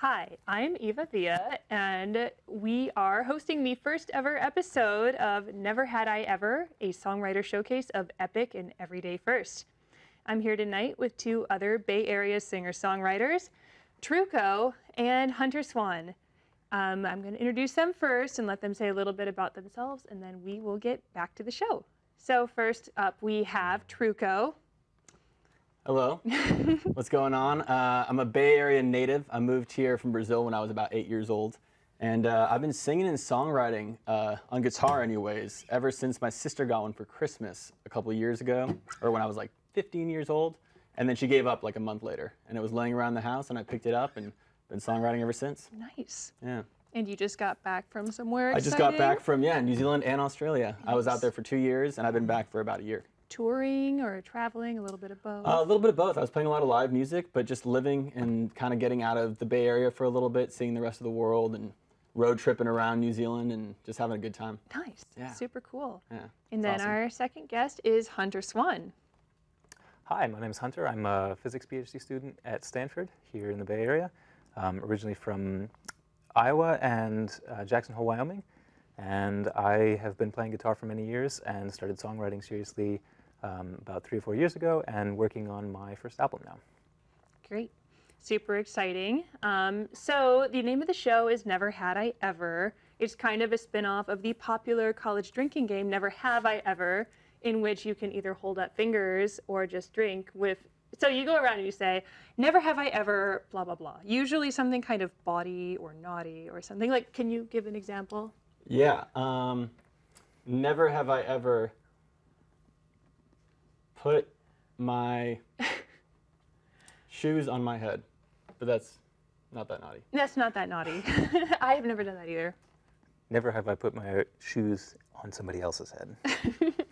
Hi, I'm Eva Thea, and we are hosting the first ever episode of Never Had I Ever, a songwriter showcase of epic and everyday first. I'm here tonight with two other Bay Area singer songwriters, Truco and Hunter Swan. Um, I'm going to introduce them first and let them say a little bit about themselves, and then we will get back to the show. So, first up, we have Truco. Hello. What's going on? Uh, I'm a Bay Area native. I moved here from Brazil when I was about eight years old. And uh, I've been singing and songwriting uh, on guitar, anyways, ever since my sister got one for Christmas a couple years ago, or when I was like 15 years old. And then she gave up like a month later. And it was laying around the house, and I picked it up and been songwriting ever since. Nice. Yeah. And you just got back from somewhere I just got back from, yeah, New Zealand and Australia. I was out there for two years, and I've been back for about a year. Touring or traveling, a little bit of both. Uh, a little bit of both. I was playing a lot of live music, but just living and kind of getting out of the Bay Area for a little bit, seeing the rest of the world, and road tripping around New Zealand and just having a good time. nice. yeah. Super cool. Yeah. And then awesome. our second guest is Hunter Swan. Hi, my name is Hunter. I'm a physics PhD student at Stanford here in the Bay Area. Um, originally from Iowa and uh, Jackson Hole, Wyoming. And I have been playing guitar for many years and started songwriting seriously um, about three or four years ago and working on my first album now. Great. Super exciting. Um, so, the name of the show is Never Had I Ever. It's kind of a spin off of the popular college drinking game, Never Have I Ever, in which you can either hold up fingers or just drink with. So, you go around and you say, Never have I ever, blah, blah, blah. Usually something kind of bawdy or naughty or something. Like, can you give an example? Yeah. Um, never have I ever put my shoes on my head, but that's not that naughty. That's not that naughty. I have never done that either. Never have I put my shoes on somebody else's head.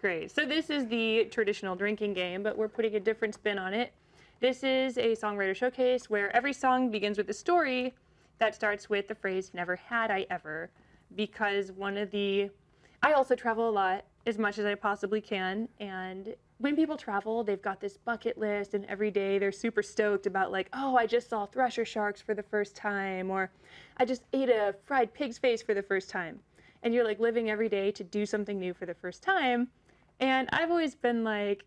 Great. So this is the traditional drinking game, but we're putting a different spin on it. This is a songwriter showcase where every song begins with a story that starts with the phrase never had I ever because one of the I also travel a lot as much as I possibly can and when people travel, they've got this bucket list and every day they're super stoked about like, "Oh, I just saw thresher sharks for the first time," or "I just ate a fried pig's face for the first time." And you're like living every day to do something new for the first time. And I've always been like,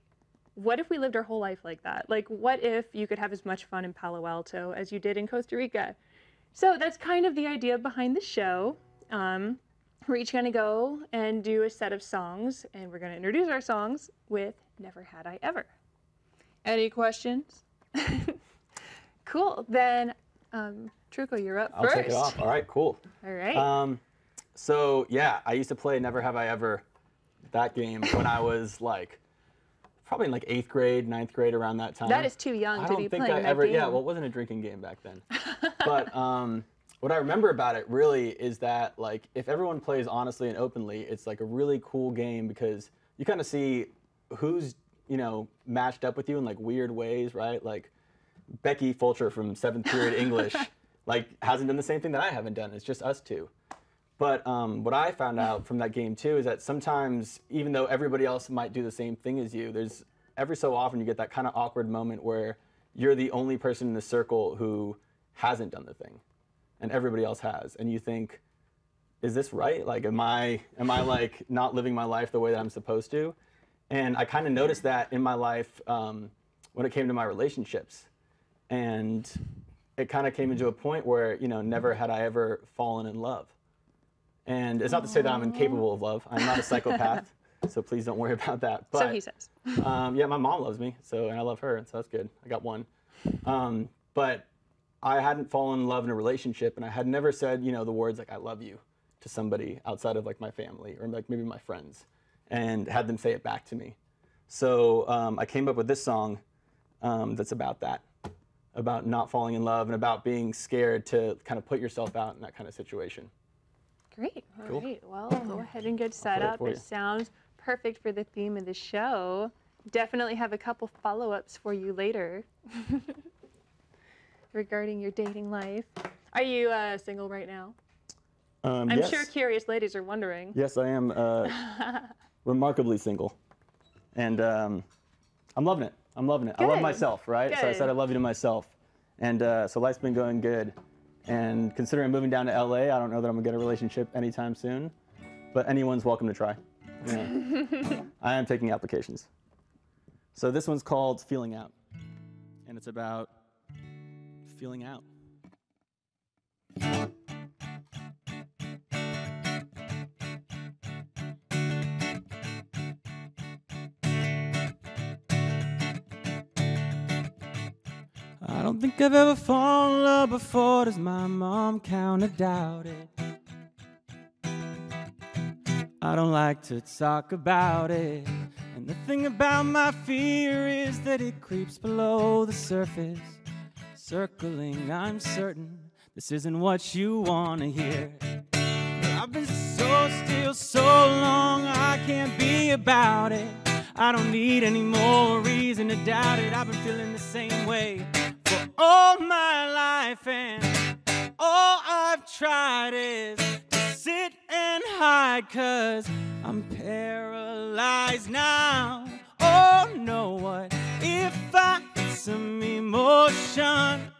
what if we lived our whole life like that? Like, what if you could have as much fun in Palo Alto as you did in Costa Rica? So that's kind of the idea behind the show. Um, we're each going to go and do a set of songs, and we're going to introduce our songs with Never Had I Ever. Any questions? cool. Then, um, Truco, you're up I'll first. take it off. All right, cool. All right. Um, so yeah, I used to play Never Have I Ever, that game when I was like, probably in like eighth grade, ninth grade, around that time. that is too young I to don't be think playing I that ever. game. Yeah, well, it wasn't a drinking game back then. but um, what I remember about it really is that like if everyone plays honestly and openly, it's like a really cool game because you kind of see who's you know matched up with you in like weird ways, right? Like Becky Fulcher from seventh period English, like hasn't done the same thing that I haven't done. It's just us two. But um, what I found out from that game too is that sometimes, even though everybody else might do the same thing as you, there's every so often you get that kind of awkward moment where you're the only person in the circle who hasn't done the thing, and everybody else has, and you think, is this right? Like, am I am I like not living my life the way that I'm supposed to? And I kind of noticed that in my life um, when it came to my relationships, and it kind of came into a point where you know never had I ever fallen in love. And it's not to say that I'm incapable of love. I'm not a psychopath, so please don't worry about that. But so he says. um, yeah, my mom loves me, so and I love her, so that's good. I got one. Um, but I hadn't fallen in love in a relationship, and I had never said, you know, the words like "I love you" to somebody outside of like my family or like maybe my friends, and had them say it back to me. So um, I came up with this song um, that's about that, about not falling in love and about being scared to kind of put yourself out in that kind of situation. Great. All Cool. right. Well, go ahead and get set it up. for It sounds perfect for the theme of the show. Definitely have a couple follow ups for you later regarding your dating life. Are you uh, single right now? Um, I'm yes. sure curious ladies are wondering. Yes, I am uh, remarkably single, and um, I'm loving it. I'm loving it. I love myself, right? So I said I love you to myself, and uh, so life's been going good. And considering moving down to LA, I don't know that I'm gonna get a relationship anytime soon, but anyone's welcome to try. Yeah. I am taking applications. So this one's called "Feeling Out," and it's about feeling out. I don't think I've ever fallen in love before. Does my mom kinda doubt it? I don't like to talk about it. And the thing about my fear is that it creeps below the surface. Circling, I'm certain this isn't what you wanna hear. I've been so still so long, I can't be about it. I don't need any more reason to doubt it. I've been feeling the same way for all my life, and all I've tried is to sit and hide, cause I'm paralyzed now. Oh no, what if I some emotion?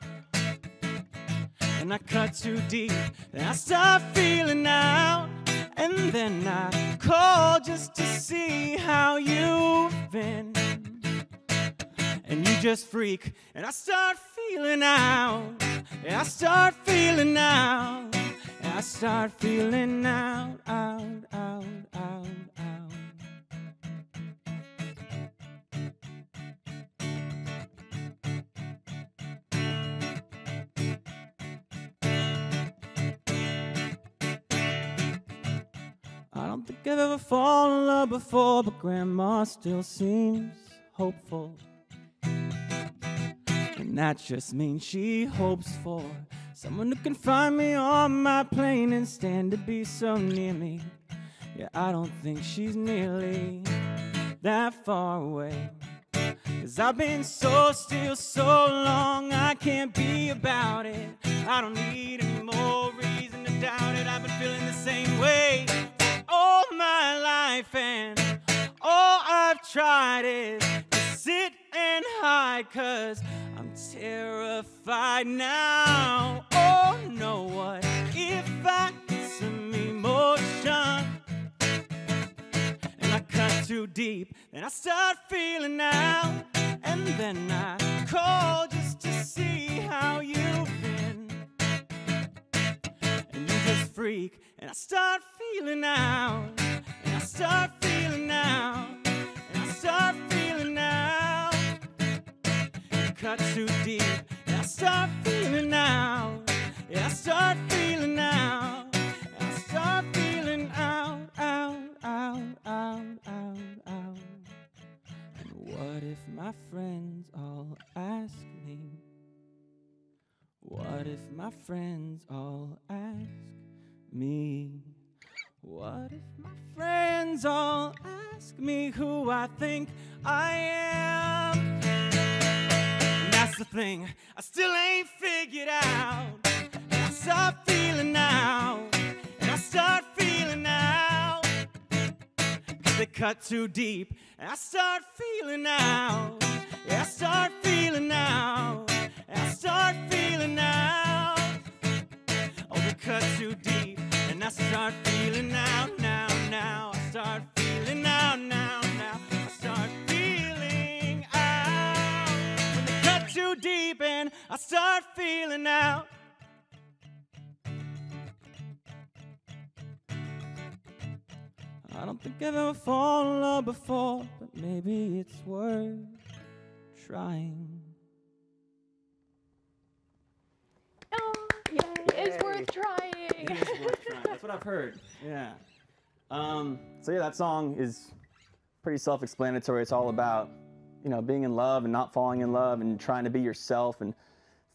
and I cut too deep. Then I start feeling out, and then I call just to see how you've been. And you just freak, and I start feeling out. And I start feeling out. And I start feeling out, out, out, out, I don't think I've ever fallen in love before, but Grandma still seems hopeful. And that just means she hopes for someone who can find me on my plane and stand to be so near me. Yeah, I don't think she's nearly that far away. Cause I've been so still so long, I can't be about it. I don't need any more reason to doubt it. I've been feeling the same way my life, and all I've tried is to sit and hide, cause I'm terrified now. Oh no, what if I get some emotion? and I cut too deep, and I start feeling out, and then I call just to see how you've been, and you just freak, and I start feeling out, and I start feeling out, and I start feeling out, you cut too deep, and I start feeling out, yeah, I start feeling out, and I start feeling out, out, out, out, out, out. And what if my friends all ask? What if my friends all ask me? What if my friends all ask me who I think I am? And that's the thing I still ain't figured out. And I start feeling now. And I start feeling now. Cause they cut too deep. And I start feeling now. Don't think I've ever fallen in love before, but maybe it's worth trying. Oh, yay. It's worth trying. That's what I've heard. Yeah. Um, so yeah, that song is pretty self-explanatory. It's all about, you know, being in love and not falling in love and trying to be yourself and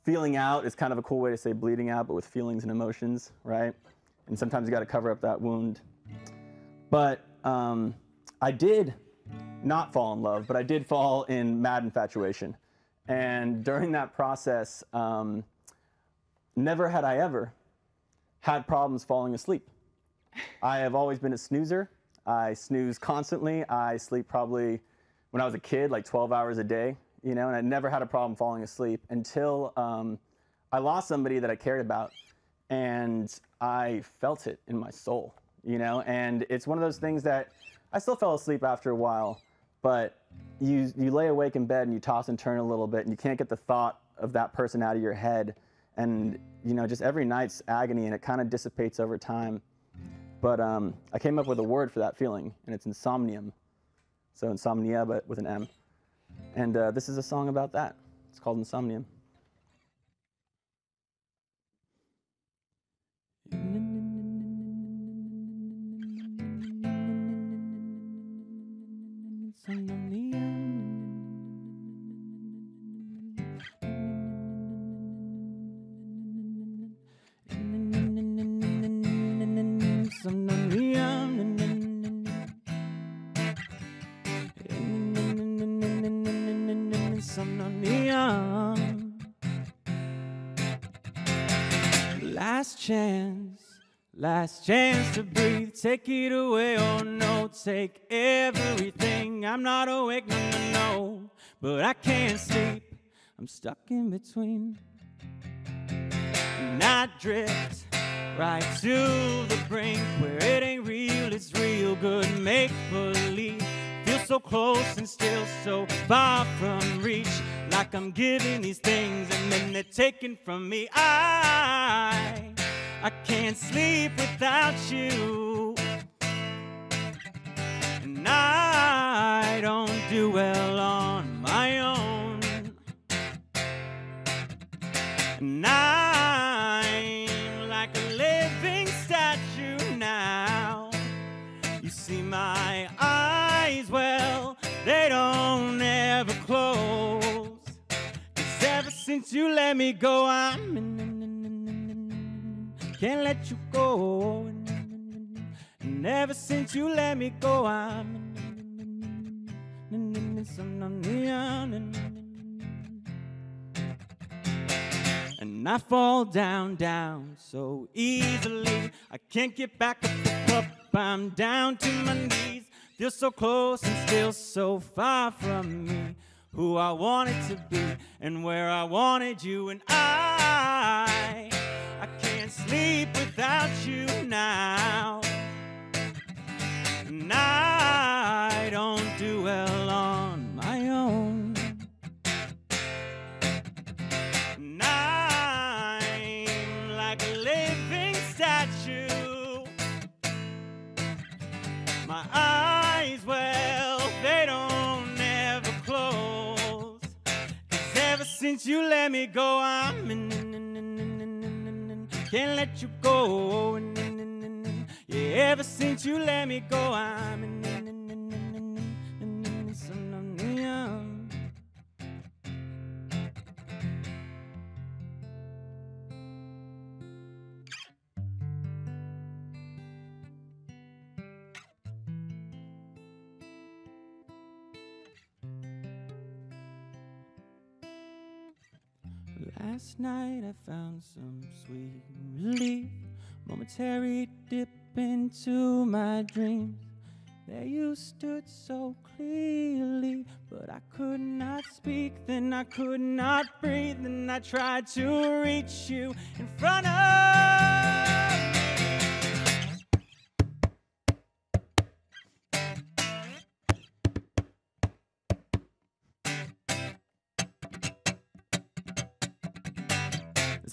feeling out is kind of a cool way to say bleeding out, but with feelings and emotions, right? and sometimes you got to cover up that wound. But um, I did not fall in love, but I did fall in mad infatuation. And during that process, um, never had I ever had problems falling asleep. I have always been a snoozer. I snooze constantly. I sleep probably when I was a kid, like 12 hours a day, you know, and I never had a problem falling asleep until um, I lost somebody that I cared about and I felt it in my soul, you know, and it's one of those things that I still fell asleep after a while, but you, you lay awake in bed and you toss and turn a little bit and you can't get the thought of that person out of your head. And, you know, just every night's agony and it kind of dissipates over time. But um, I came up with a word for that feeling, and it's insomnium. So insomnia, but with an M. And uh, this is a song about that. It's called Insomnium. Last chance to breathe. Take it away, oh no, take everything. I'm not awake, no, no, no, but I can't sleep. I'm stuck in between. And I drift right to the brink where it ain't real, it's real good. Make believe. Feel so close and still so far from reach. Like I'm giving these things and then they're taken from me. I, I can't sleep without you. And I don't do well on my own. And I'm like a living statue now. You see my eyes, well, they don't ever close. Cause ever since you let me go, I'm can't let you go. And ever since you let me go, I'm and I fall down, down so easily. I can't get back up. I'm down to my knees. Feel so close and still so far from me. Who I wanted to be and where I wanted you, and I can't sleep without you now. And I don't do well on my own. And I'm like a living statue. My eyes, well, they don't ever close. 'Cause ever since you let me go, I'm in, can't let you go. Oh, yeah, ever since you let me go, I'm in, night I found some sweet relief, momentary dip into my dreams. There you stood so clearly, but I could not speak, then I could not breathe, and I tried to reach you in front of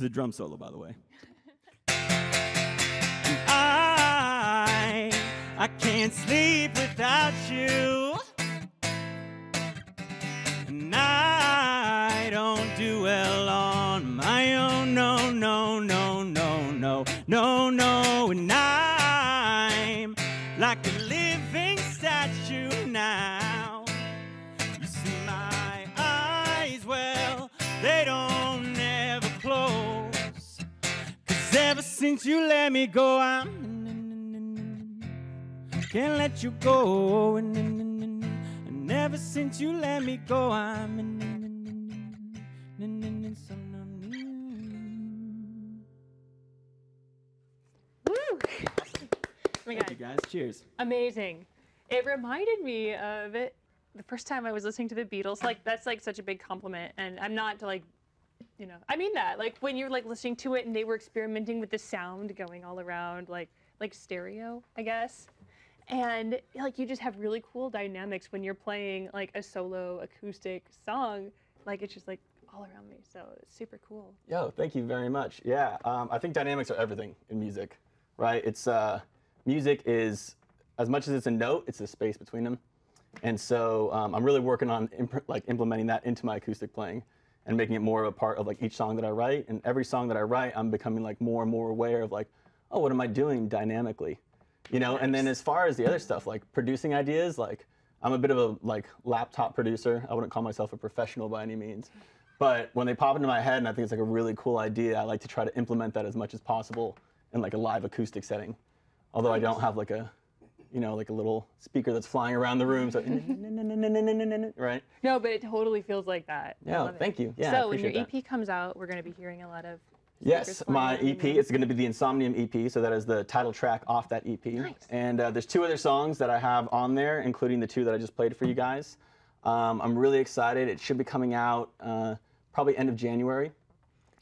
A drum solo, by the way. I, I can't sleep without you. And I don't do well on my own. No, no, no, no, no, no, no. Since you let me go, I'm can't let you go. And ever since you let me go, I'm Woo! Oh my Thank God. you guys. Cheers. Amazing. It reminded me of it the first time I was listening to the Beatles. Like that's like such a big compliment, and I'm not to like, you know, I mean that like when you're like listening to it and they were experimenting with the sound going all around, like like stereo, I guess. And like you just have really cool dynamics when you're playing like a solo acoustic song. Like it's just like all around me. So it's super cool. Yo, thank you very much. Yeah, um, I think dynamics are everything in music, right? It's uh, music is as much as it's a note, it's a space between them, and so um, I'm really working on imp- like implementing that into my acoustic playing and making it more of a part of like each song that I write. And every song that I write, I'm becoming like more and more aware of like, oh, what am I doing dynamically, you know? And then as far as the other stuff, like producing ideas, like I'm a bit of a like laptop producer. I wouldn't call myself a professional by any means. But when they pop into my head and I think it's like a really cool idea, I like to try to implement that as much as possible in like a live acoustic setting. Although I don't have like a, you know, like a little speaker that's flying around the room, so right? No, but it totally feels like that. Yeah, thank you. Yeah, so when your appreciate that. EP comes out, we're going to be hearing a lot of. Yes, my EP. It's going to be the Insomnium EP, so that is the title track off that EP. Nice. And uh, there's two other songs that I have on there, including the two that I just played for you guys. Um, I'm really excited. It should be coming out uh, probably end of January,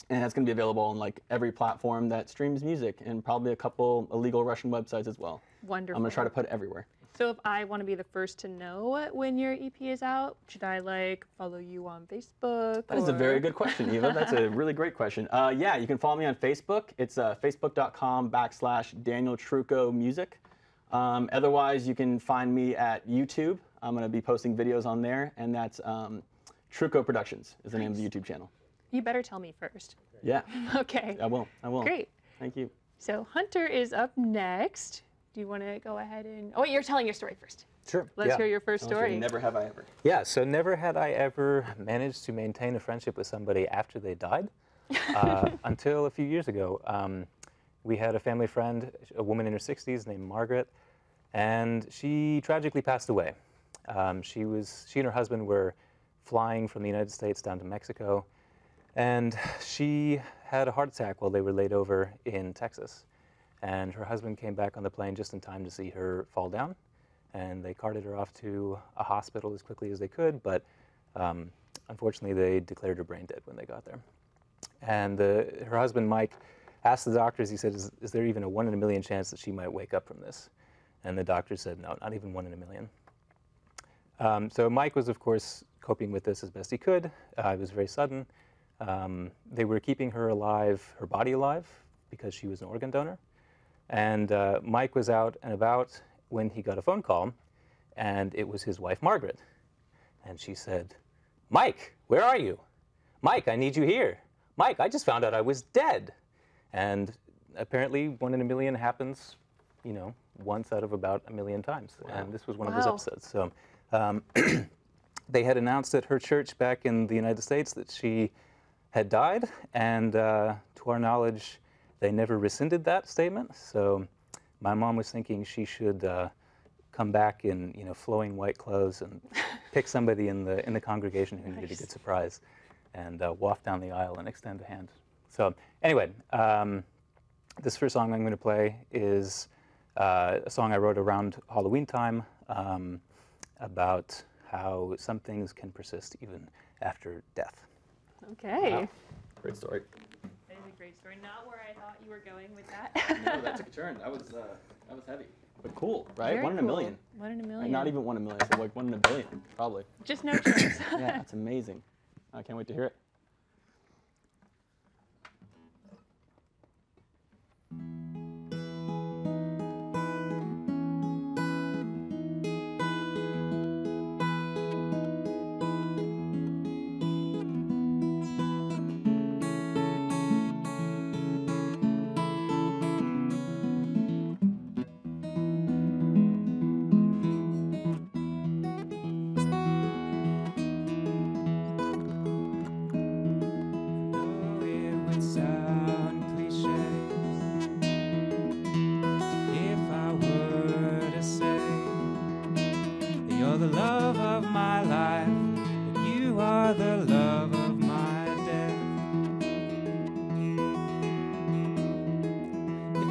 and that's going to be available on like every platform that streams music, and probably a couple illegal Russian websites as well. Wonderful. I'm going to try to put it everywhere. So if I want to be the first to know when your EP is out, should I like follow you on Facebook? That is a very good question, Eva. That's a really great question. Uh, yeah, you can follow me on Facebook. It's uh, facebook.com backslash Daniel Trucco Music. Um, otherwise, you can find me at YouTube. I'm going to be posting videos on there, and that's um, Trucco Productions is the name of the YouTube channel. You better tell me first. Yeah, Okay. I will. I will. Great. Thank you. So Hunter is up next. Do you want to go ahead and? Oh wait, you're telling your story first. Sure. Let's yeah. hear your first story. Never have I ever. Yeah, so never had I ever managed to maintain a friendship with somebody after they died uh, until a few years ago. Um, we had a family friend, a woman in her 60s named Margaret, and she tragically passed away. Um, she, was, she and her husband were flying from the United States down to Mexico, and she had a heart attack while they were laid over in Texas. And her husband came back on the plane just in time to see her fall down and they carted her off to a hospital as quickly as they could, but um, unfortunately they declared her brain dead when they got there. And the, her husband, Mike, asked the doctors, he said, is, is there even a one in a million chance that she might wake up from this? And the doctor said, no, not even one in a million. Um, so Mike was, of course, coping with this as best he could. Uh, it was very sudden. Um, they were keeping her alive, her body alive, because she was an organ donor. And uh, Mike was out and about when he got a phone call, and it was his wife, Margaret. And she said, Mike, where are you? Mike, I need you here. Mike, I just found out I was dead. And apparently, one in a million happens, you know, once out of about a million times. And this was one of those Wow. episodes. So um, they had announced at her church back in the United States that she had died, and uh, to our knowledge, they never rescinded that statement. So my mom was thinking she should uh, come back in you know flowing white clothes and pick somebody in the in the congregation who needed a good surprise, and uh, waft down the aisle and extend a hand. So anyway, um, this first song I'm going to play is uh, a song I wrote around Halloween time um, about how some things can persist even after death. Okay. Wow. Great story. That is great story. Not where I thought you were going with that. No, that took a turn. That was uh, that was heavy, but cool, right? Very one in a cool. million. One in a Like, million. not even one in a million. So like one in a billion, probably. Just no chance. Yeah, that's amazing. I can't wait to hear it.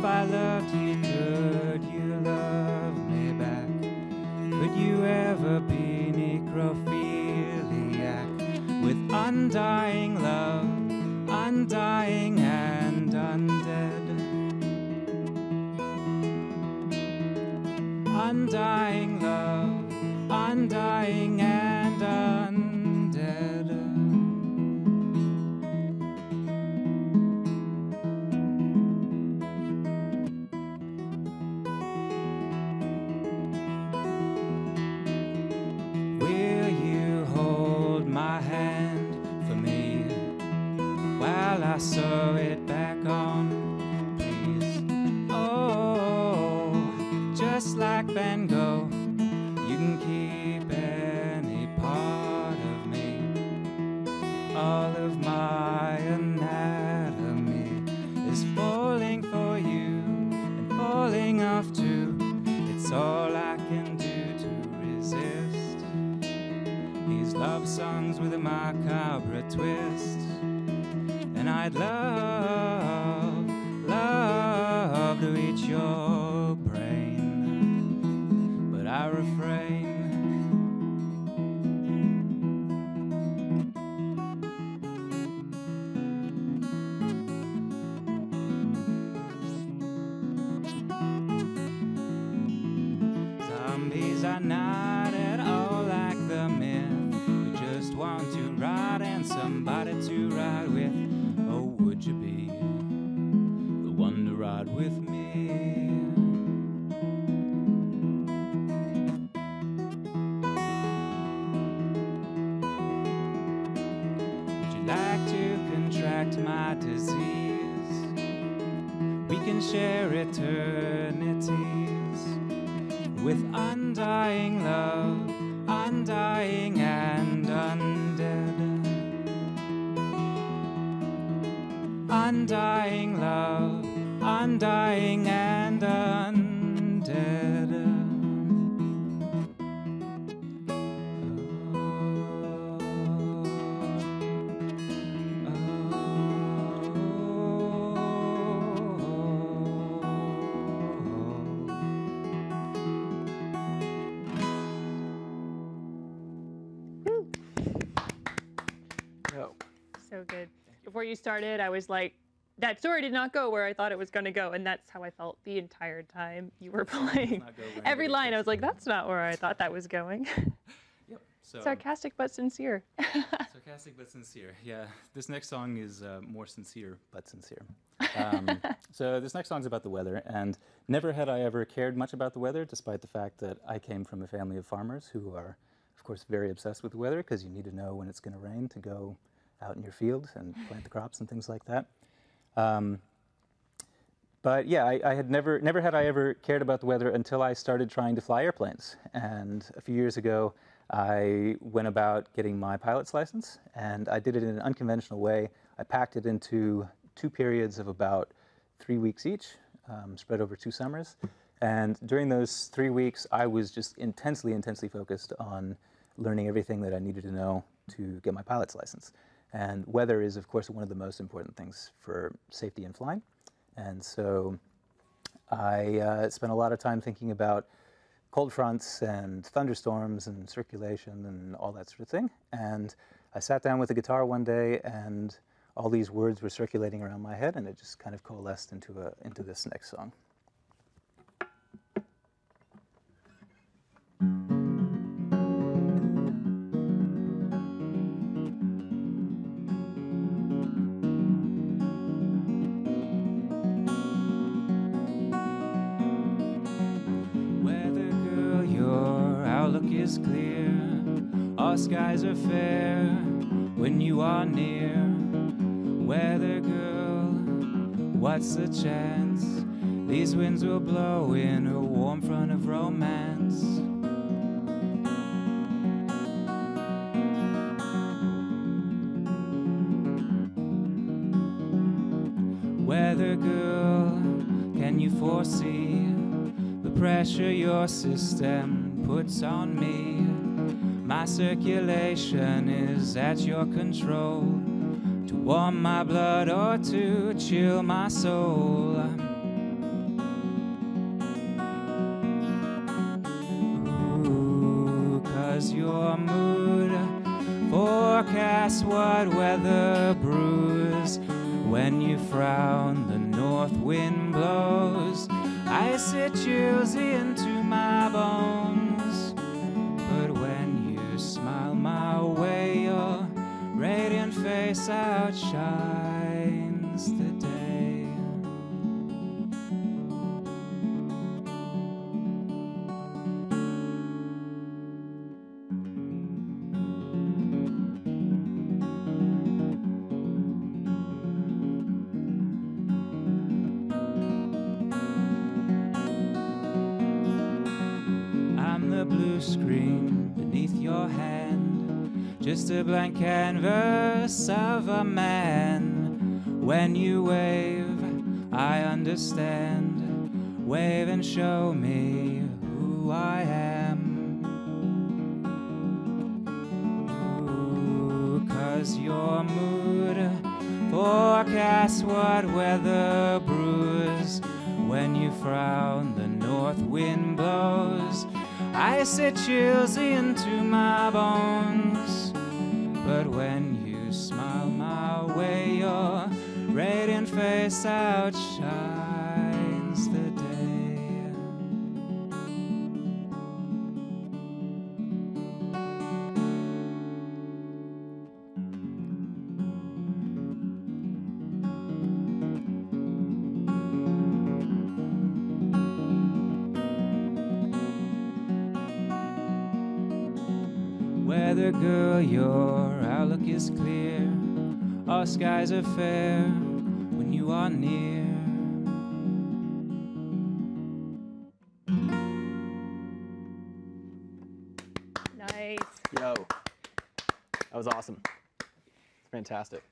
If I loved you, share eternities with undying love, undying and undead. Undying love, undying I was like, that story did not go where I thought it was going to go. And that's how I felt the entire time you were playing. not go where Every line, I was like, that's not where I thought that was going. Yep. So Sarcastic but sincere. sarcastic but sincere. Yeah. This next song is uh, more sincere but sincere. Um, so this next song's about the weather, and never had I ever cared much about the weather, despite the fact that I came from a family of farmers who are, of course, very obsessed with the weather because you need to know when it's going to rain to go out in your field and plant the crops and things like that. Um, but yeah, I, I had never, never had I ever cared about the weather until I started trying to fly airplanes. And a few years ago, I went about getting my pilot's license, and I did it in an unconventional way. I packed it into two periods of about three weeks each, um, spread over two summers. And during those three weeks, I was just intensely, intensely focused on learning everything that I needed to know to get my pilot's license. And weather is, of course, one of the most important things for safety in flying. And so I uh, spent a lot of time thinking about cold fronts and thunderstorms and circulation and all that sort of thing. And I sat down with a guitar one day, and all these words were circulating around my head, and it just kind of coalesced into a into this next song. What's the chance? These winds will blow in a warm front of romance. Weather girl, can you foresee the pressure your system puts on me? My circulation is at your control warm my blood or to chill my soul. A blank canvas of a man. When you wave, I understand. Wave and show me who I am. Ooh, Cause your mood forecasts what weather brews. When you frown, the north wind blows. I Icy chills into my bones. Fair when you are near. Nice. Yo, that was awesome. It's fantastic.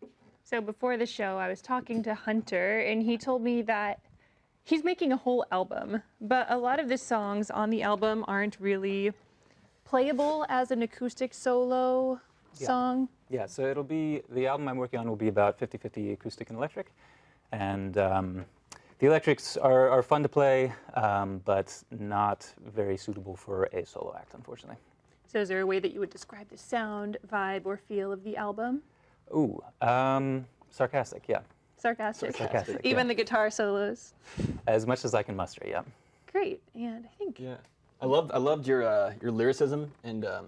So before the show, I was talking to Hunter, and he told me that he's making a whole album, but a lot of the songs on the album aren't really playable as an acoustic solo Yeah. song. Yeah, so it'll be the album I'm working on will be about 50-50 acoustic and electric, and um, the electrics are, are fun to play, um, but not very suitable for a solo act, unfortunately. So is there a way that you would describe the sound, vibe, or feel of the album? Ooh, um, sarcastic, yeah, Sarcastic. Sarcastic, Even yeah. the guitar solos. as much as I can muster, yeah. Great. And I think Yeah, I loved I loved your uh, your lyricism and um,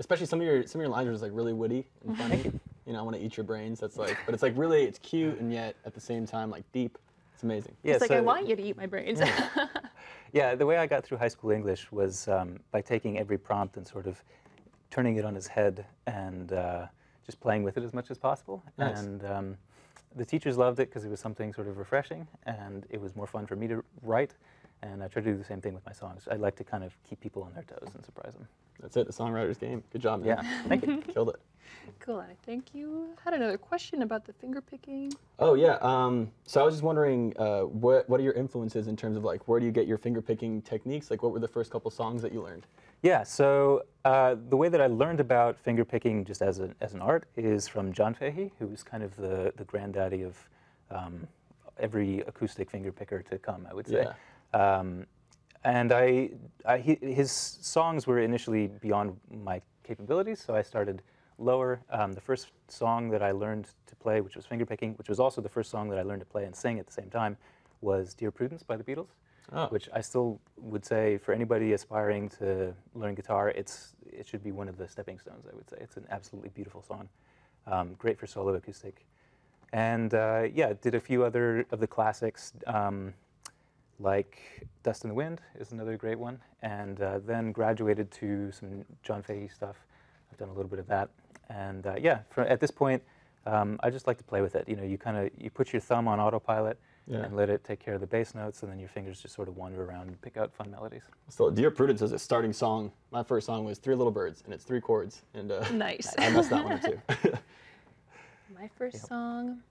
especially some of your some of your lines are just like really witty and funny. you know, I want to eat your brains. That's like, but it's like really it's cute and yet at the same time like deep. It's amazing. Yeah, it's Yeah, like I want you to eat my brains. Yeah, the way I got through high school English was um, by taking every prompt and sort of turning it on its head and uh, just playing with it as much as possible. Nice. And um, the teachers loved it because it was something sort of refreshing and it was more fun for me to write. And I try to do the same thing with my songs. I like to kind of keep people on their toes and surprise them. That's it. The songwriter's game. Good job, man. Yeah, thank you. Killed it. cool. I think you had another question about the finger picking. Oh yeah. Um, so I was just wondering, uh, what what are your influences in terms of like where do you get your finger picking techniques? Like, what were the first couple songs that you learned? Yeah, so uh, the way that I learned about finger picking just as, a, as an art is from John Fahey, who's kind of the, the granddaddy of um, every acoustic finger picker to come, I would say. Um, and I, I, he, his songs were initially beyond my capabilities, so I started lower. Um, the first song that I learned to play, which was finger picking, which was also the first song that I learned to play and sing at the same time, was Dear Prudence by the Beatles Oh. which I still would say for anybody aspiring to learn guitar, it's it should be one of the stepping stones. I would say it's an absolutely beautiful song, um, great for solo acoustic, and uh, yeah, did a few other of the classics, um, like Dust in the Wind is another great one, and uh, then graduated to some John Fahey stuff. I've done a little bit of that, and uh, yeah, for, at this point. Um, I just like to play with it. You know, you kind of you put your thumb on autopilot, Yeah. and let it take care of the bass notes, and then your fingers just sort of wander around and pick out fun melodies. So Dear Prudence is a starting song. My first song was Three Little Birds, and it's three chords, and uh, Nice. I messed that one up too. My first song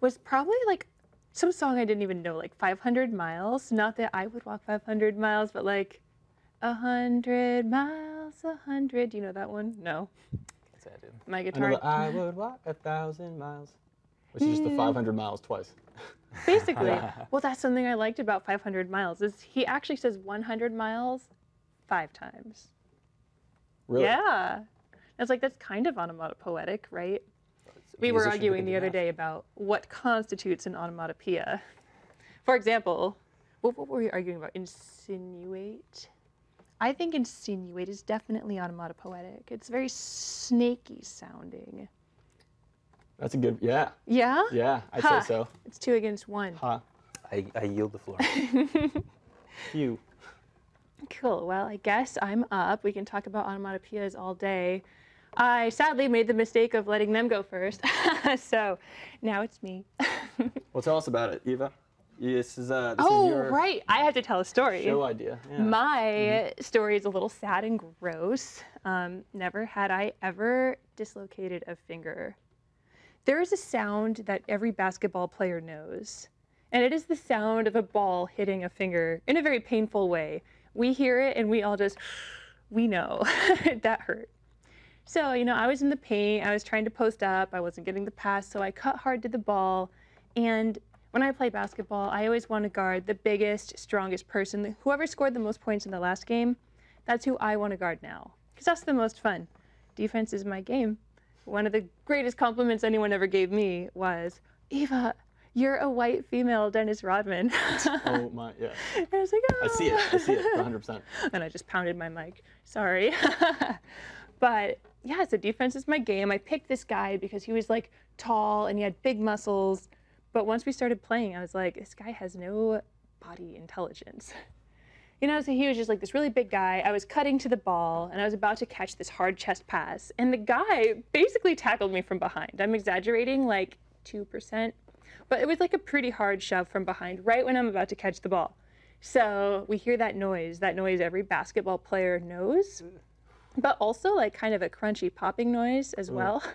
was probably like some song I didn't even know, like 500 miles. Not that I would walk 500 miles, but like a hundred miles, a hundred. Do you know that one? No. That's it, dude. My I know guitar. that I would walk a thousand miles, which is just the hmm. 500 miles twice. Basically, well, that's something I liked about 500 miles is he actually says 100 miles five times. Really? Yeah. I was like, that's kind of onomatopoetic, right? We were arguing the do other day about what constitutes an onomatopoeia. For example, what, what were we arguing about? Insinuate? I think insinuate is definitely onomatopoetic. It's very snaky sounding. That's a good. Yeah. Yeah? Yeah. I'd Ha. say so. It's two against one. Huh. I, I yield the floor. You. Cool. Well, I guess I'm up. We can talk about onomatopoeias all day. I sadly made the mistake of letting them go first. so now it's me. Well, tell us about it, Eva. This is uh. This oh, is your right. I have to tell a story. show idea. Yeah. My story is a little sad and gross. Um, never had I ever dislocated a finger. There is a sound that every basketball player knows, and it is the sound of a ball hitting a finger in a very painful way. We hear it and we all just, we know that hurt. So, you know, I was in the paint, I was trying to post up, I wasn't getting the pass, so I cut hard to the ball. And when I play basketball, I always want to guard the biggest, strongest person. Whoever scored the most points in the last game, that's who I want to guard now. Because that's the most fun. Defense is my game. One of the greatest compliments anyone ever gave me was, Eva, you're a white female Dennis Rodman. Oh my. Yeah. And I was like, oh. I see it. I see it. "Ah." 100. percent and I just pounded my mic. Sorry. But yeah, so defense is my game. I picked this guy because he was like tall and he had big muscles. But once we started playing, I was like, this guy has no body intelligence. You know, so he was just like this really big guy. I was cutting to the ball and I was about to catch this hard chest pass. And the guy basically tackled me from behind. I'm exaggerating like 2%, but it was like a pretty hard shove from behind right when I'm about to catch the ball. So we hear that noise, that noise every basketball player knows, but also like kind of a crunchy popping noise as mm. well.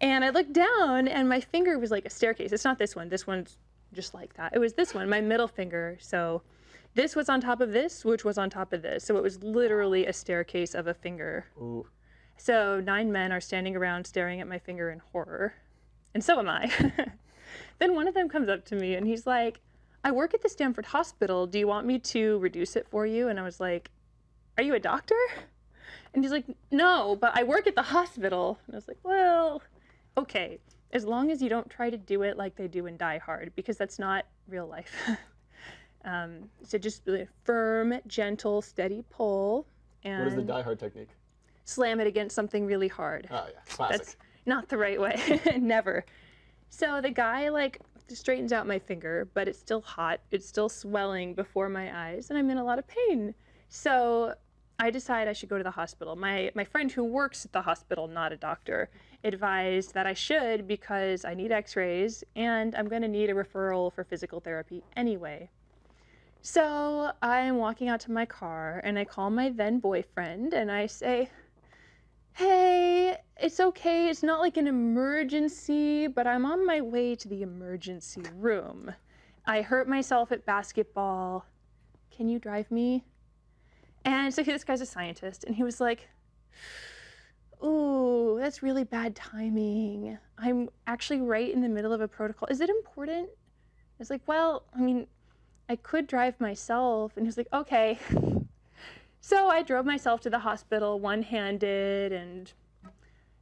And I looked down and my finger was like a staircase. It's not this one, this one's just like that. It was this one, my middle finger. So this was on top of this, which was on top of this. So it was literally a staircase of a finger. Ooh. So nine men are standing around staring at my finger in horror. And so am I. then one of them comes up to me and he's like, I work at the Stanford Hospital. Do you want me to reduce it for you? And I was like, Are you a doctor? And he's like, No, but I work at the hospital. And I was like, Well, okay. As long as you don't try to do it like they do in Die Hard, because that's not real life. um, so just a firm, gentle, steady pull. And What is the Die Hard technique? slam it against something really hard. Oh yeah. Classic. That's not the right way. Never. So the guy like straightens out my finger, but it's still hot. It's still swelling before my eyes, and I'm in a lot of pain. So I decide I should go to the hospital. My my friend who works at the hospital, not a doctor, advised that I should because I need x-rays and I'm going to need a referral for physical therapy anyway. So I'm walking out to my car and I call my then boyfriend and I say, hey, it's okay. It's not like an emergency, but I'm on my way to the emergency room. I hurt myself at basketball. Can you drive me? And so this guy's a scientist, and he was like, Ooh, that's really bad timing. I'm actually right in the middle of a protocol. Is it important? I was like, Well, I mean, I could drive myself. And he was like, Okay. So I drove myself to the hospital one handed, and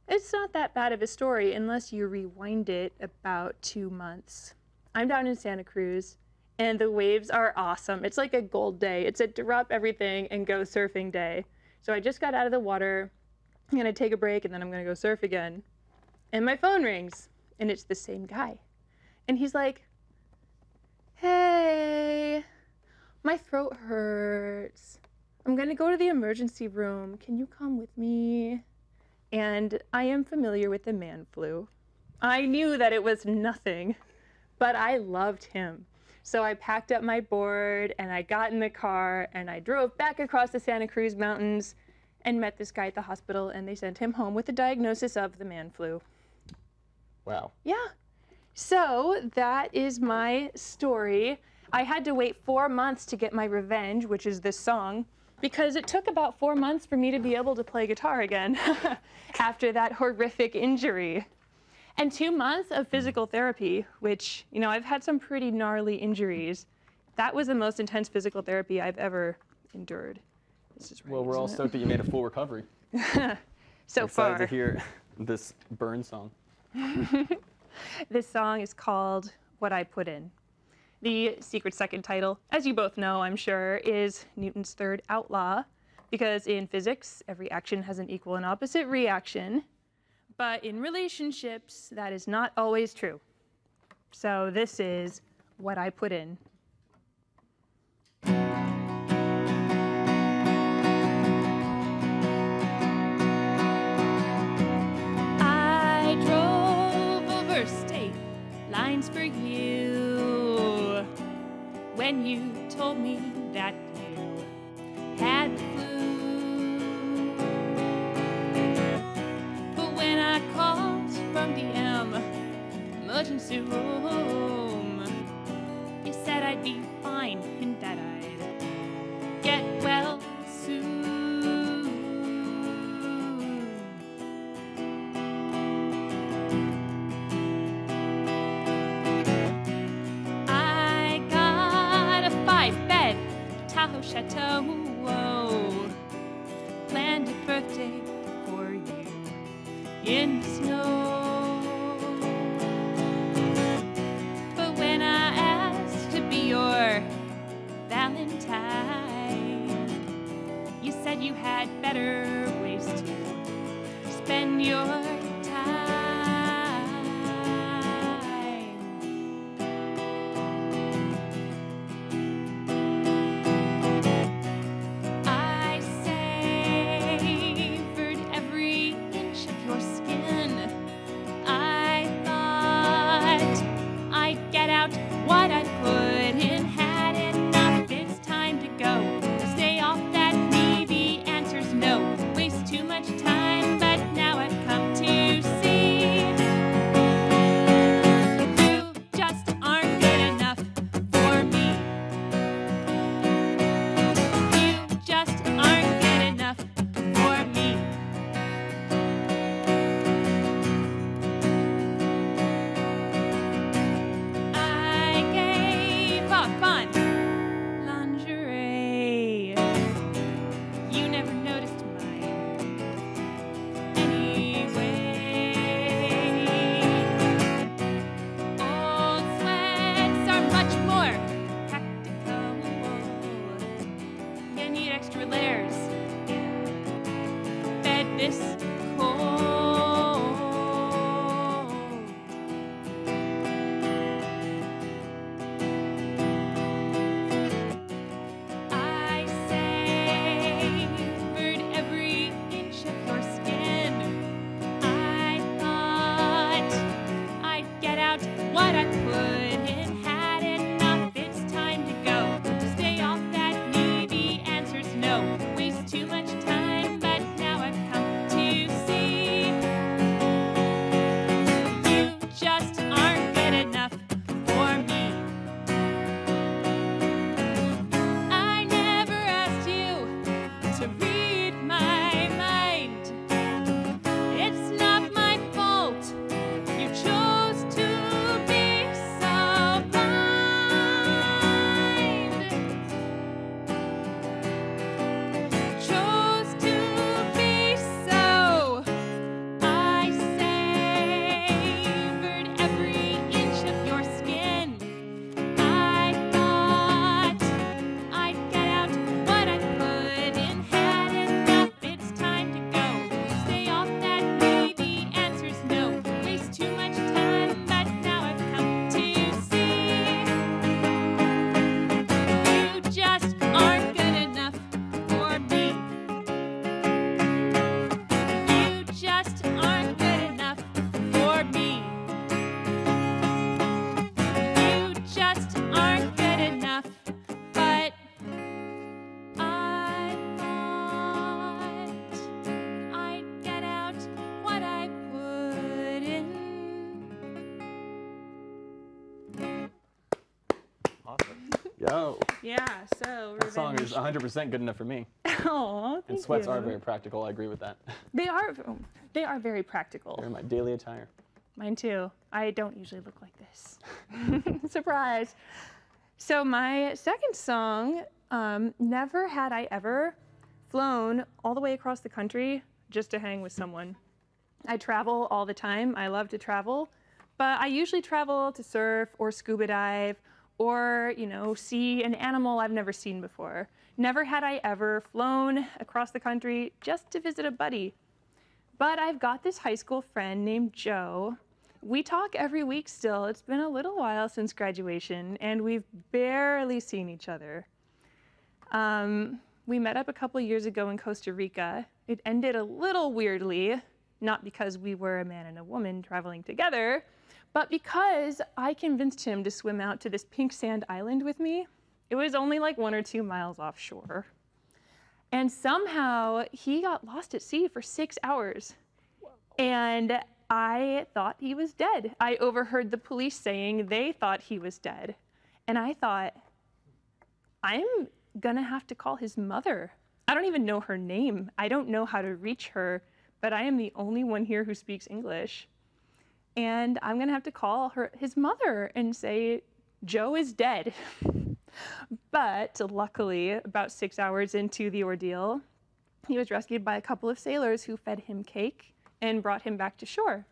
it's not that bad of a story unless you rewind it about two months. I'm down in Santa Cruz, and the waves are awesome. It's like a gold day. It's a drop everything and go surfing day. So I just got out of the water. I'm gonna take a break, and then I'm gonna go surf again. And my phone rings, and it's the same guy. And he's like, Hey, my throat hurts. I'm going to go to the emergency room. Can you come with me? And I am familiar with the man flu. I knew that it was nothing, but I loved him. So I packed up my board and I got in the car and I drove back across the Santa Cruz Mountains and met this guy at the hospital and they sent him home with a diagnosis of the man flu. Wow. Yeah. So that is my story. I had to wait four months to get my revenge, which is this song, because it took about four months for me to be able to play guitar again after that horrific injury. And two months of physical therapy, which, you know, I've had some pretty gnarly injuries. That was the most intense physical therapy I've ever endured. This is right, Well, we're all it? stoked that you made a full recovery. So Excited far, to hear this burn song. this song is called What I Put In. The secret second title, as you both know, I'm sure, is Newton's third outlaw, because in physics, every action has an equal and opposite reaction. But in relationships, that is not always true. So this is What I Put In. I drove over state lines for you when you told me that called the M emergency room, you said I'd be fine and that I'd get well soon. I got a five bed Tahoe Chateau. Planned a birthday for you in you had better ways to spend your Yeah, so that song is 100% good enough for me. Oh, And sweats are very practical. I agree with that. They are. They are very practical. They're my daily attire. Mine too. I don't usually look like this. Surprise. So my second song, um, never had I ever flown all the way across the country just to hang with someone. I travel all the time. I love to travel, but I usually travel to surf or scuba dive or, you know, see an animal I've never seen before. Never had I ever flown across the country just to visit a buddy. But I've got this high school friend named Joe. We talk every week still. It's been a little while since graduation, and we've barely seen each other. Um, we met up a couple years ago in Costa Rica. It ended a little weirdly, not because we were a man and a woman traveling together, but because I convinced him to swim out to this pink sand island with me. It was only like one or two miles offshore. And somehow he got lost at sea for six hours. And I thought he was dead. I overheard the police saying they thought he was dead. And I thought, I'm gonna have to call his mother. I don't even know her name. I don't know how to reach her, but I am the only one here who speaks English. And I'm gonna have to call her his mother and say, Joe is dead. but luckily, about six hours into the ordeal, he was rescued by a couple of sailors who fed him cake and brought him back to shore.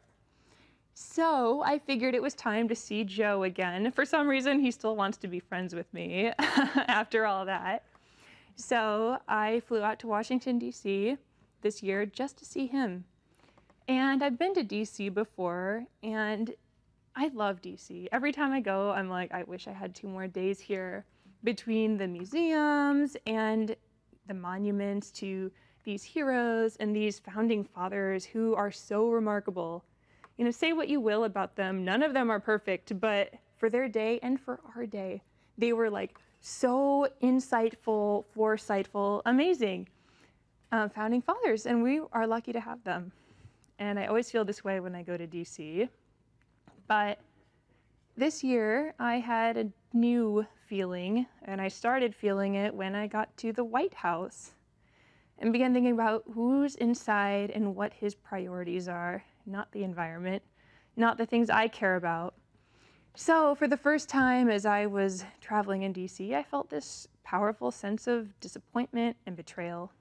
So I figured it was time to see Joe again. For some reason, he still wants to be friends with me after all that. So I flew out to Washington, D.C. this year just to see him. And I've been to DC before, and I love DC. Every time I go, I'm like, I wish I had two more days here between the museums and the monuments to these heroes and these founding fathers who are so remarkable. You know, say what you will about them, none of them are perfect, but for their day and for our day, they were like so insightful, foresightful, amazing uh, founding fathers, and we are lucky to have them. And I always feel this way when I go to DC. But this year, I had a new feeling, and I started feeling it when I got to the White House and began thinking about who's inside and what his priorities are, not the environment, not the things I care about. So, for the first time as I was traveling in DC, I felt this powerful sense of disappointment and betrayal.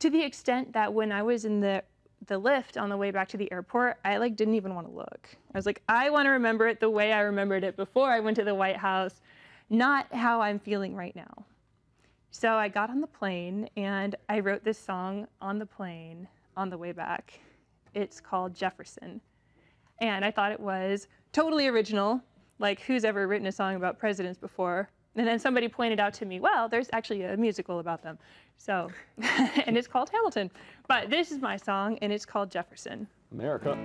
To the extent that when I was in the the lift on the way back to the airport, I like didn't even want to look. I was like, I want to remember it the way I remembered it before I went to the White House, not how I'm feeling right now. So I got on the plane and I wrote this song on the plane on the way back. It's called Jefferson. And I thought it was totally original, like who's ever written a song about presidents before? And then somebody pointed out to me, well, there's actually a musical about them. So, and it's called Hamilton. But this is my song, and it's called Jefferson. America.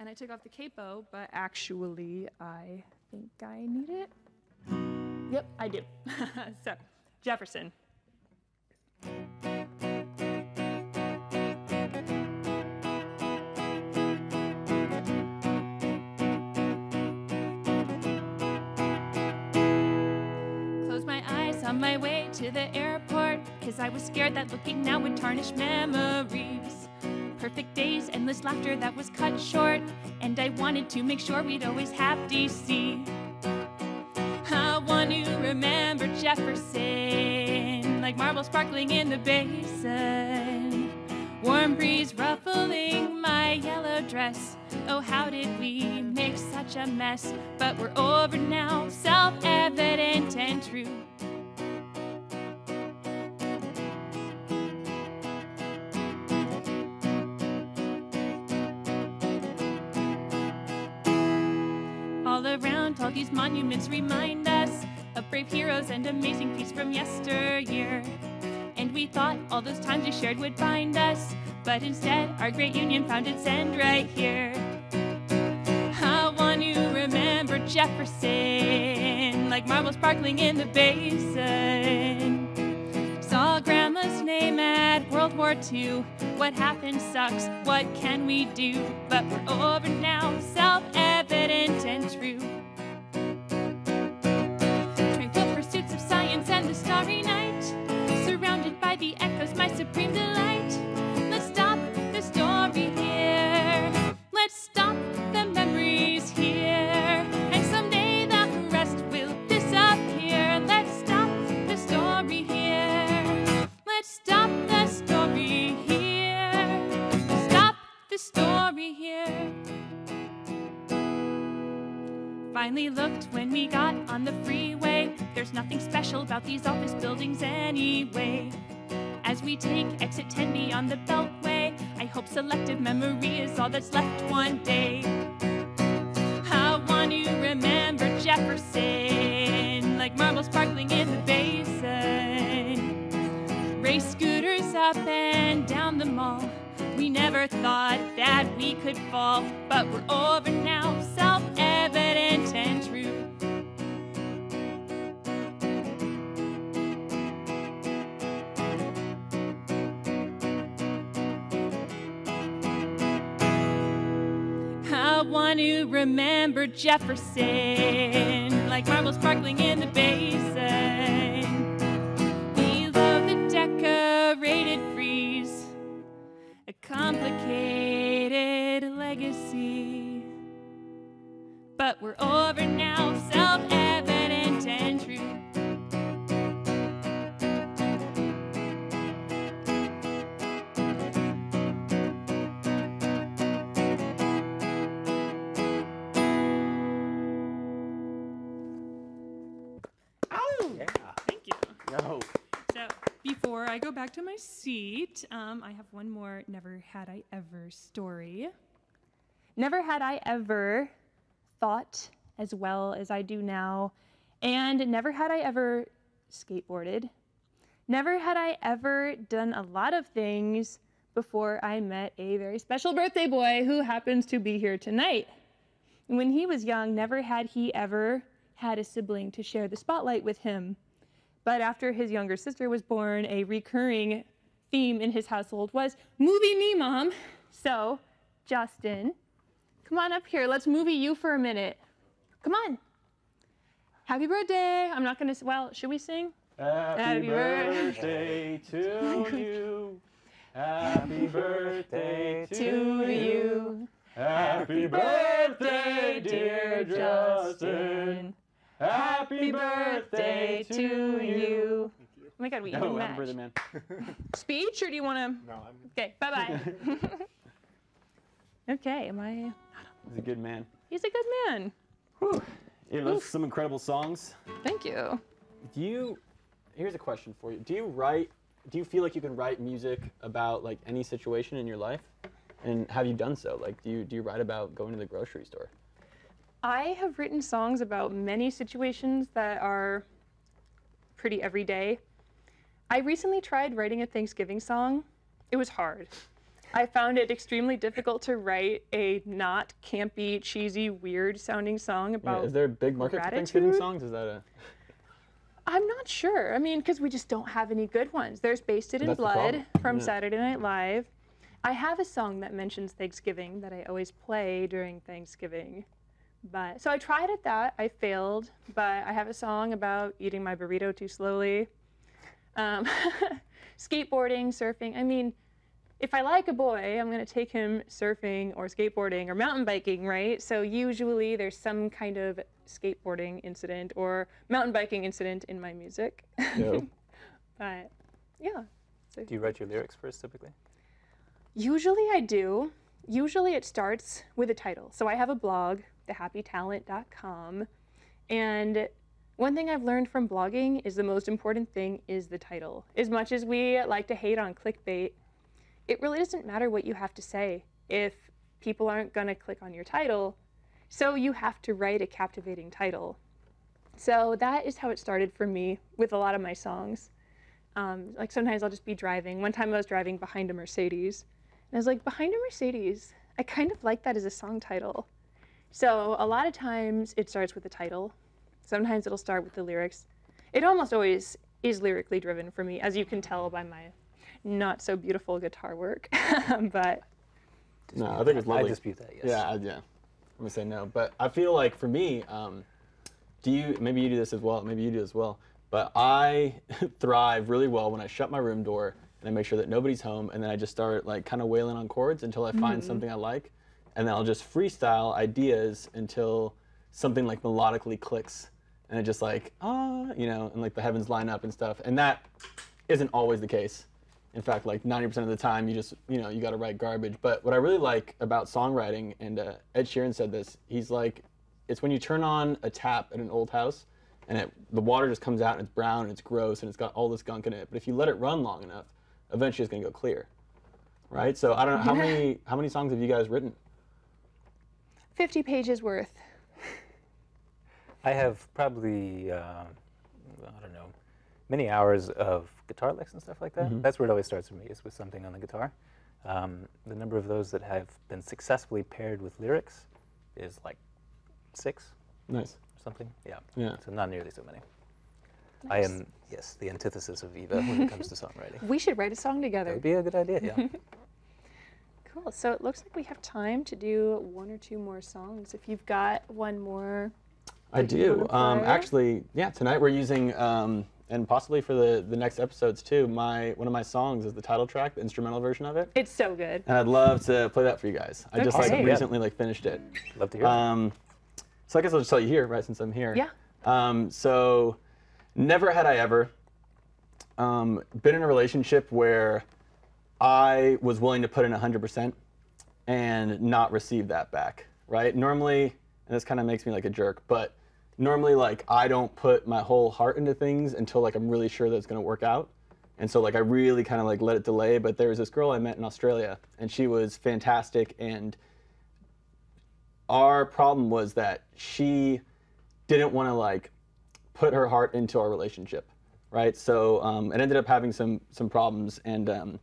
And I took off the capo, but actually, I think I need it. Yep, I do. so, Jefferson. Close my eyes on my way to the airport, cause I was scared that looking now would tarnish memories. Perfect days, endless laughter that was cut short, and I wanted to make sure we'd always have DC. I want to remember Jefferson, like marble sparkling in the basin. Warm breeze ruffling my yellow dress. Oh, how did we make such a mess? But we're over now, self evident and true. Monuments remind us of brave heroes and amazing feats from yesteryear. And we thought all those times we shared would bind us, but instead, our great union found its end right here. I want to remember Jefferson, like marble sparkling in the basin. Saw grandma's name at World War II. What happened sucks, what can we do? But we're over now, self evident and true. my supreme delight. Let's stop the story here. Let's stop the memories here. And someday the rest will disappear. Let's stop the story here. Let's stop the story here. Stop the story here. Finally looked when we got on the freeway. There's nothing special about these office buildings anyway. As we take exit 10 beyond the Beltway, I hope selective memory is all that's left one day. I want to remember Jefferson, like marble sparkling in the basin. Race scooters up and down the mall. We never thought that we could fall, but we're over now, I want to remember Jefferson, like marble sparkling in the basin. We love the decorated frieze, a complicated legacy. But we're over now, self I go back to my seat, um, I have one more never had I ever story. Never had I ever thought as well as I do now, and never had I ever skateboarded. Never had I ever done a lot of things before I met a very special birthday boy who happens to be here tonight. When he was young, never had he ever had a sibling to share the spotlight with him. But after his younger sister was born, a recurring theme in his household was movie me, mom. So, Justin, come on up here. Let's movie you for a minute. Come on. Happy birthday. I'm not going to, well, should we sing? Happy birthday to you. Happy birthday To you. Happy birthday, dear Justin. Happy birthday to you. Oh my God, we No, even happy match. birthday, man. Speech, or do you want to? No, I'm. Okay, bye bye. okay, am I? He's a good man. He's a good man. Yeah, those are some incredible songs. Thank you. Do you? Here's a question for you. Do you write? Do you feel like you can write music about like any situation in your life? And have you done so? Like, do you do you write about going to the grocery store? I have written songs about many situations that are pretty everyday. I recently tried writing a Thanksgiving song. It was hard. I found it extremely difficult to write a not campy, cheesy, weird sounding song Yeah, about is there a big market for Thanksgiving gratitude? songs? Is that a? I'm not sure. I mean, because we just don't have any good ones. There's Basted in That's Blood from Yeah. Saturday Night Live. I have a song that mentions Thanksgiving that I always play during Thanksgiving. But so I tried at that. I failed, but I have a song about eating my burrito too slowly. Um, skateboarding, surfing. I mean, if I like a boy, I'm going to take him surfing or skateboarding or mountain biking, right? So usually there's some kind of skateboarding incident or mountain biking incident in my music. No. but yeah, Do you write your lyrics first typically? usually I do. Usually it starts with a title. So I have a blog, thehappytalent.com, and one thing I've learned from blogging is the most important thing is the title. As much as we like to hate on clickbait, it really doesn't matter what you have to say if people aren't going to click on your title. So you have to write a captivating title. So that is how it started for me with a lot of my songs. Um, like sometimes I'll just be driving. One time I was driving behind a Mercedes, and I was like, behind a Mercedes. I kind of like that as a song title. So a lot of times it starts with the title. Sometimes it'll start with the lyrics. It almost always is lyrically driven for me, as you can tell by my not so beautiful guitar work. but No, I think it's lovely. I dispute that. Yes. Yeah, I, yeah. I'm gonna say no, but I feel like for me, um, do you? Maybe you do this as well. Maybe you do as well. But I thrive really well when I shut my room door and I make sure that nobody's home, and then I just start like kind of wailing on chords until I find something I like, and then I'll just freestyle ideas until something like melodically clicks, and it just like ah, you know, and like the heavens line up and stuff, and that isn't always the case. In fact, like 90% of the time, you just, you know, you got to write garbage. But what I really like about songwriting, and uh, Ed Sheeran said this, he's like, it's when you turn on a tap at an old house, and it, the water just comes out and it's brown and it's gross and it's got all this gunk in it. But if you let it run long enough, eventually it's gonna go clear, right? So I don't know how many how many songs have you guys written? 50 pages worth. I have probably, uh, I don't know, many hours of guitar licks and stuff like that. That's where it always starts for me, is with something on the guitar. Um, the number of those that have been successfully paired with lyrics is like six Nice. or something. Yeah. Yeah. So not nearly so many. I am, yes, the antithesis of Eva when it comes to songwriting. We should write a song That together. would be a good idea, yeah. Cool. So it looks like we have time to do one or two more songs. If you've got one more. I do. Um, actually, yeah. Tonight we're using, um, and possibly for the the next episodes too. My one of my songs is the title track, the instrumental version of it, It's so good. and I'd love to play that for you guys. I just like Okay. recently like finished it. Love to hear it. Um, so I guess I'll just tell you here, right, since I'm here. Yeah. Um, so, never had I ever um, been in a relationship where I was willing to put in 100% and not receive that back, right? Normally, and this kind of makes me like a jerk, but normally, like, I don't put my whole heart into things until like I'm really sure that it's going to work out. And so, like, I really kind of like let it delay. But there was this girl I met in Australia, and she was fantastic. And our problem was that she didn't want to like put her heart into our relationship, right? So um, it ended up having some some problems, and um,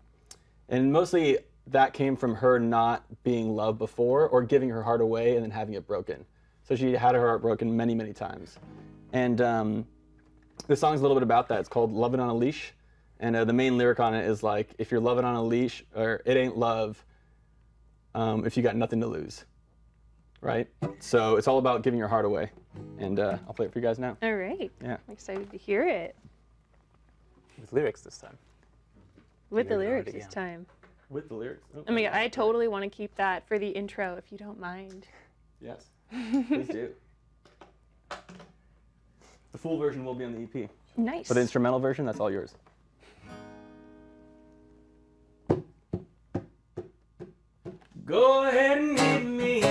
and mostly that came from her not being loved before or giving her heart away and then having it broken. So she had her heart broken many many times, and um, the song's a little bit about that. It's called "Loving on a Leash," and uh, the main lyric on it is like, "If you're loving on a leash, or it ain't love, um, if you got nothing to lose." Right? So it's all about giving your heart away, and uh, I'll play it for you guys now. All right. Yeah. I'm excited to hear it With lyrics this time. With the lyrics this yeah. time. With the lyrics. Oh, I mean, I totally want to keep that for the intro if you don't mind. Yes. Please do. The full version will be on the EP. Nice. But the instrumental version, that's all yours. Go ahead and hit me.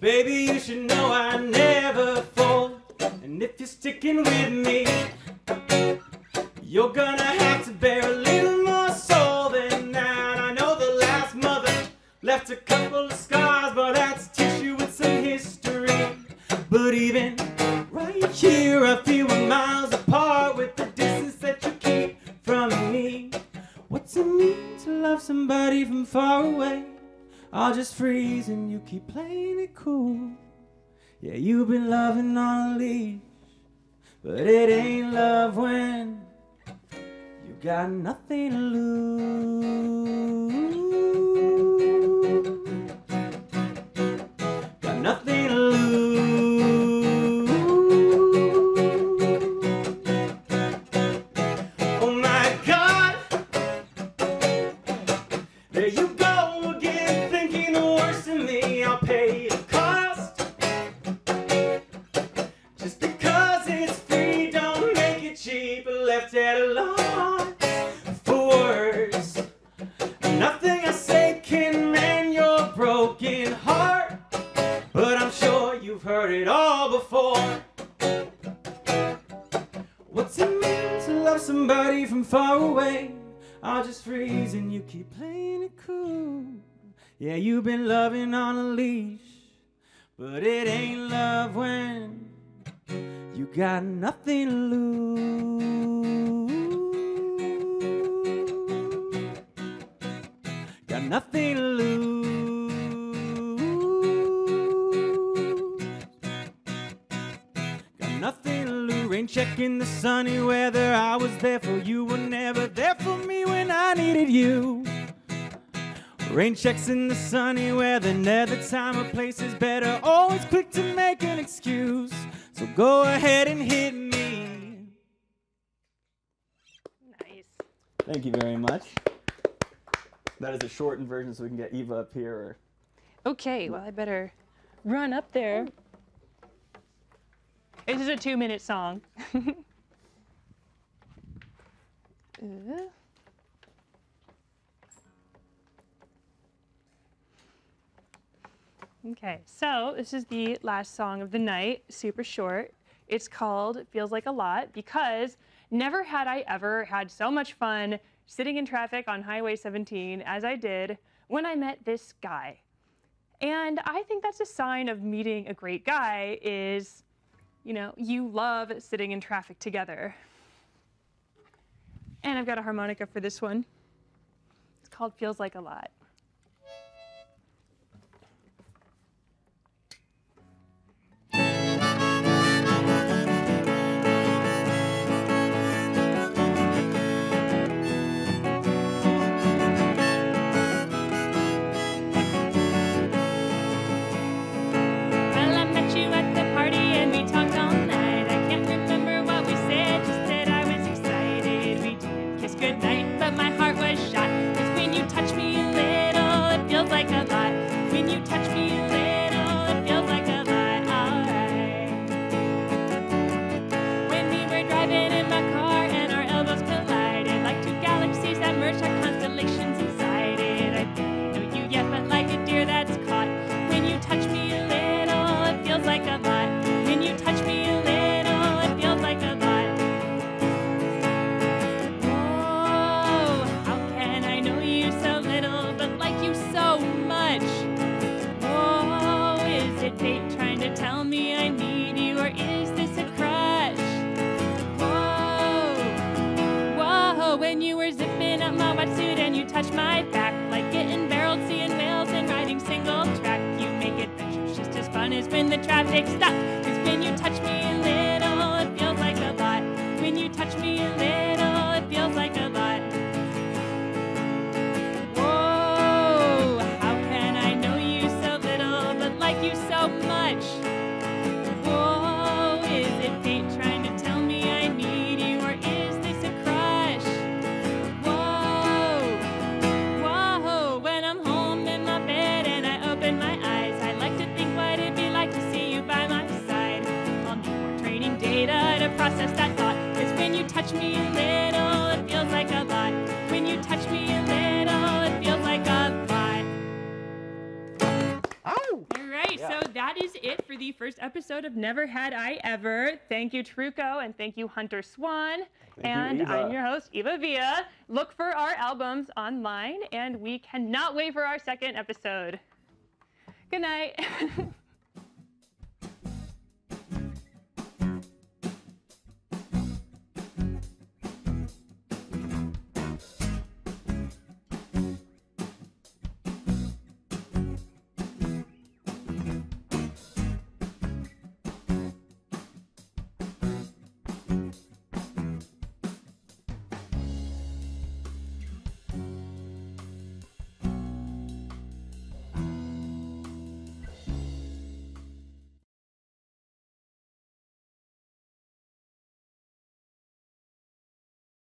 Baby, you should know I never fold. And if you're sticking with me, you're gonna have to bear a little more soul than that. I know the last mother left a couple of scars, but that's tissue with some history. But even right here, feel we're miles apart with the distance that you keep from me. What's it mean to love somebody from far away? I'll just freeze and you keep playing it cool. Yeah, you've been loving on a leash, but it ain't love when got nothing to lose. Somebody from far away? I'll just freeze and you keep playing it cool. Yeah, you've been loving on a leash, but it ain't love when you got nothing to lose. Got nothing to Rain check in the sunny weather. I was there for you. Were never there for me when I needed you. Rain checks in the sunny weather. Never time or place is better. Always quick to make an excuse. So go ahead and hit me. nice. Thank you very much. That is a shortened version so we can get Eva up here. Or... Okay, well, I better run up there. This is a two minute song. Okay, so this is the last song of the night, super short. It's called Feels Like a Lot because never had I ever had so much fun sitting in traffic on Highway 17 as I did when I met this guy. And I think that's a sign of meeting a great guy is, you know, you love sitting in traffic together. And I've got a harmonica for this one. It's called Feels Like a Lot. And touched my back, like getting barreled, seeing whales, and riding single track. You make adventures just as fun as when the traffic stops. Cause when you touch me a little, touch me a little, it feels like a lot. When you touch me a little, it feels like a lot. Oh, All right, so that is it for the first episode of Never Had I Ever. Thank you, Truco, and thank you, Hunter Swan. you, and Eva. I'm your host, Eva Villa. Look for our albums online, and we cannot wait for our second episode. Good night.